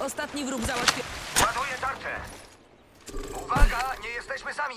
Ostatni wróg załatwiony. Ładuję tarczę! Uwaga, nie jesteśmy sami!